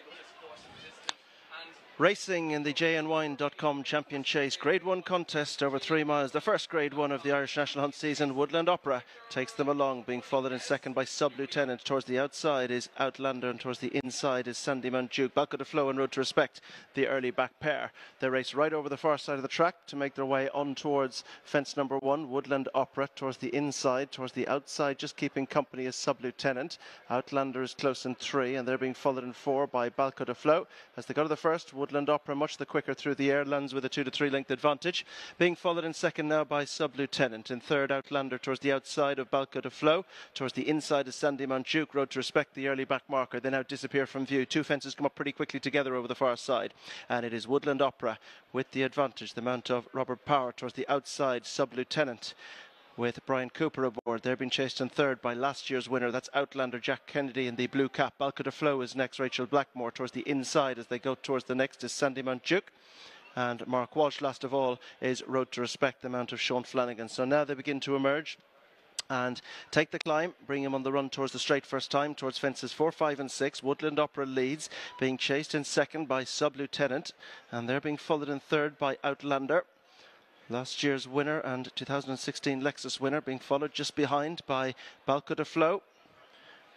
able to score some distance. Racing in the jnwine.com champion chase grade one contest over three miles. The first grade one of the Irish National Hunt season. Woodland Opera takes them along, being followed in second by Sub Lieutenant. Towards the outside is Outlander, and towards the inside is Sandymount Duke. Balko des Flos and Road to Respect, the early back pair. They race right over the far side of the track to make their way on towards fence number one, Woodland Opera. Towards the inside, towards the outside, just keeping company is Sub Lieutenant. Outlander is close in three, and they're being followed in four by Balko des Flos. As they go to the first, Woodland Opera much the quicker through the air, lands with a two to three length advantage. Being followed in second now by Sub Lieutenant. In third, Outlander towards the outside of Balko des Flos. Towards the inside is Sandymount Duke. Road to respect the early back marker. They now disappear from view. Two fences come up pretty quickly together over the far side. And it is Woodland Opera with the advantage. The mount of Robert Power towards the outside, Sub Lieutenant with Brian Cooper aboard. They're being chased in third by last year's winner. That's Outlander Jack Kennedy in the blue cap. Balko des Flos is next. Rachel Blackmore towards the inside as they go towards the next is Sandymount Duke. And Mark Walsh, last of all, is Road to Respect, the mount of Sean Flanagan. So now they begin to emerge and take the climb, bring him on the run towards the straight first time, towards fences 4, 5 and 6. Woodland Opera leads, being chased in second by Sub Lieutenant, and they're being followed in third by Outlander. Last year's winner and 2016 Lexus winner being followed just behind by Balko des Flos.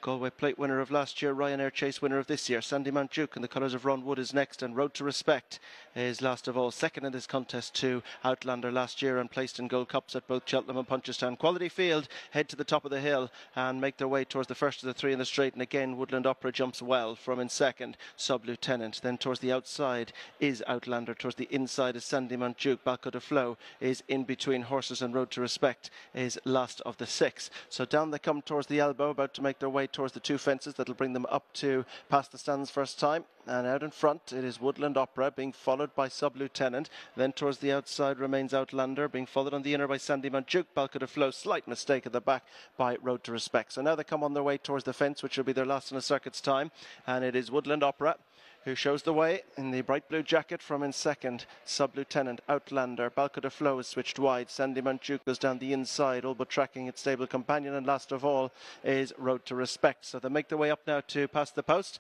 Galway Plate winner of last year, Ryanair Chase winner of this year, Sandymount Duke in the colours of Ron Wood is next, and Road to Respect is last of all. Second in this contest to Outlander last year and placed in Gold Cups at both Cheltenham and Punchestown. Quality Field head to the top of the hill and make their way towards the first of the three in the straight, and again Woodland Opera jumps well from in second, Sub Lieutenant. Then towards the outside is Outlander, towards the inside is Sandymount Duke. Balko des Flos is in between horses, and Road to Respect is last of the six. So down they come towards the elbow, about to make their way towards the two fences that'll bring them up to past the stands first time. And out in front, it is Woodland Opera being followed by Sub Lieutenant. Then towards the outside remains Outlander, being followed on the inner by Sandymount Duke. Balko des Flos, slight mistake at the back by Road to Respect. So now they come on their way towards the fence, which will be their last in a circuit's time. And it is Woodland Opera who shows the way in the bright blue jacket from in second. Sub-Lieutenant Outlander. Balko des Flos is switched wide. Sandymount Duke goes down the inside, all but tracking its stable companion. And last of all is Road to Respect. So they make their way up now to past the post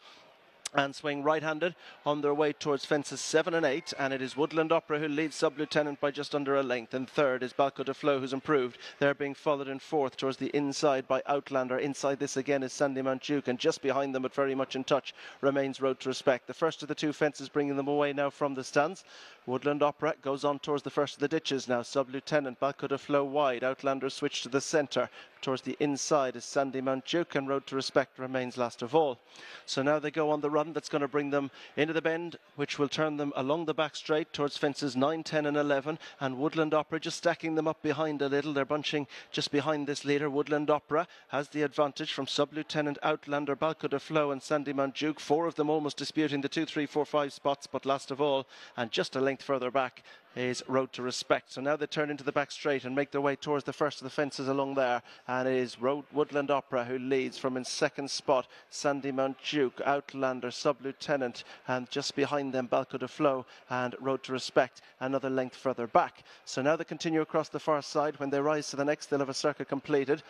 and swing right-handed on their way towards fences 7 and 8 and it is Woodland Opera who leads sub-lieutenant by just under a length and third is Balko des Flos who's improved. They're being followed in fourth towards the inside by Outlander. Inside this again is Sandymount Duke and just behind them but very much in touch remains Road to Respect. The first of the two fences bringing them away now from the stands. Woodland Opera goes on towards the first of the ditches now. Sub-lieutenant Balko des Flos wide. Outlander switch to the centre. Towards the inside is Sandymount Duke and Road to Respect remains last of all. So now they go on the run run that's going to bring them into the bend, which will turn them along the back straight towards fences 9, 10, and 11. And Woodland Opera just stacking them up behind a little. They're bunching just behind this leader. Woodland Opera has the advantage from Sub Lieutenant Outlander, Balko des Flos, and Sandymount Duke. Four of them almost disputing the 2, 3, 4, 5 spots, but last of all, and just a length further back, is Road to Respect. So now they turn into the back straight and make their way towards the first of the fences along there. And it is Road Woodland Opera who leads from in second spot. Sandymount Duke, Outlander, Sub Lieutenant, and just behind them Balko des Flos and Road to Respect another length further back. So now they continue across the far side. When they rise to the next, they'll have a circuit completed.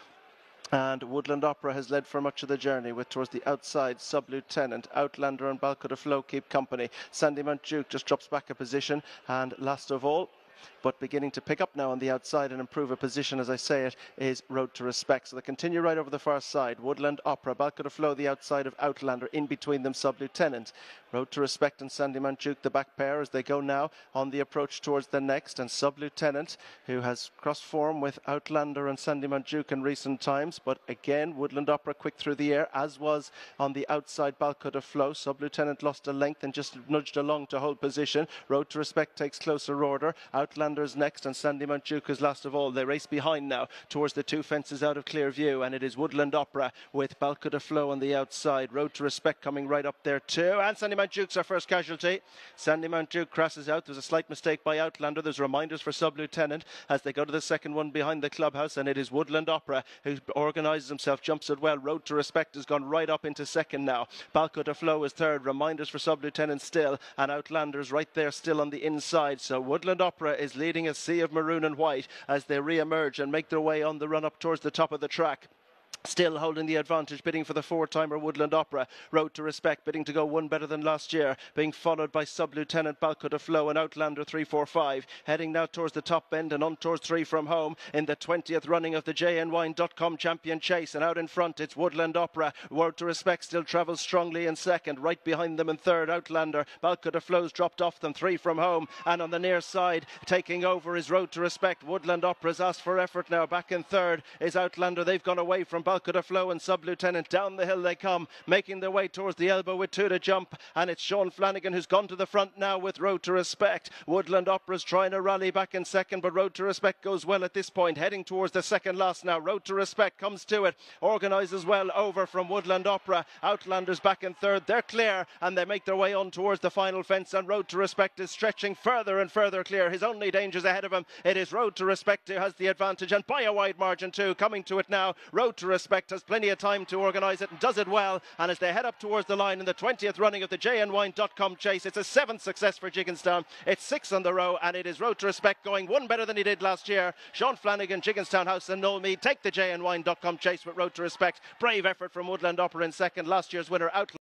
And Woodland Opera has led for much of the journey with towards the outside Sub-Lieutenant, Outlander and Balko des Flos keep company. Sandymount Duke just drops back a position and last of all but beginning to pick up now on the outside and improve a position, as I say it, is Road to Respect. So they continue right over the far side. Woodland Opera, Balko des Flos, the outside of Outlander, in between them, Sub Lieutenant. Road to Respect and Sandymount Duke, the back pair, as they go now on the approach towards the next. And Sub Lieutenant, who has crossed form with Outlander and Sandymount Duke in recent times. But again, Woodland Opera quick through the air, as was on the outside Balko des Flos. Sub Lieutenant lost a length and just nudged along to hold position. Road to Respect takes closer order. Outlander Sanders next and Sandymount Duke is last of all. They race behind now towards the two fences out of clear view and it is Woodland Opera with Balko des Flos on the outside. Road to Respect coming right up there too. And Sandymount Duke's our first casualty. Sandymount Duke crosses out. There's a slight mistake by Outlander. There's reminders for Sub-Lieutenant as they go to the second one behind the clubhouse and it is Woodland Opera who organises himself, jumps it well. Road to Respect has gone right up into second now. Balko des Flos is third. Reminders for Sub-Lieutenant still and Outlanders right there still on the inside. So Woodland Opera is leading a sea of maroon and white as they re emerge and make their way on the run up towards the top of the track. Still holding the advantage, bidding for the four-timer Woodland Opera. Road to Respect, bidding to go one better than last year, being followed by Sub-Lieutenant Balko des Flos and Outlander 345. Heading now towards the top end and on towards three from home in the 20th running of the JNWine.com Champion Chase. And out in front, it's Woodland Opera. Road to Respect still travels strongly in second. Right behind them in third, Outlander. Balko des Flos's dropped off them, three from home. And on the near side, taking over is Road to Respect. Woodland Opera's asked for effort now. Back in third is Outlander. They've gone away from Balko des Flos and Sub Lieutenant. Down the hill they come, making their way towards the elbow with two to jump. And it's Sean Flanagan who's gone to the front now with Road to Respect. Woodland Opera's trying to rally back in second, but Road to Respect goes well at this point, heading towards the second last now. Road to Respect comes to it, organises well over from Woodland Opera. Outlanders back in third. They're clear and they make their way on towards the final fence. And Road to Respect is stretching further and further clear. His only danger's ahead of him. It is Road to Respect who has the advantage and by a wide margin too. Coming to it now. Road to Respect has plenty of time to organise it and does it well. And as they head up towards the line in the 20th running of the JNWine.com chase, it's a seventh success for Gigginstown. It's six on the row, and it is Road to Respect going one better than he did last year. Sean Flanagan, Gigginstown House, and Noel Meade take the JNWine.com chase with Road to Respect. Brave effort from Woodland Opera in second. Last year's winner out.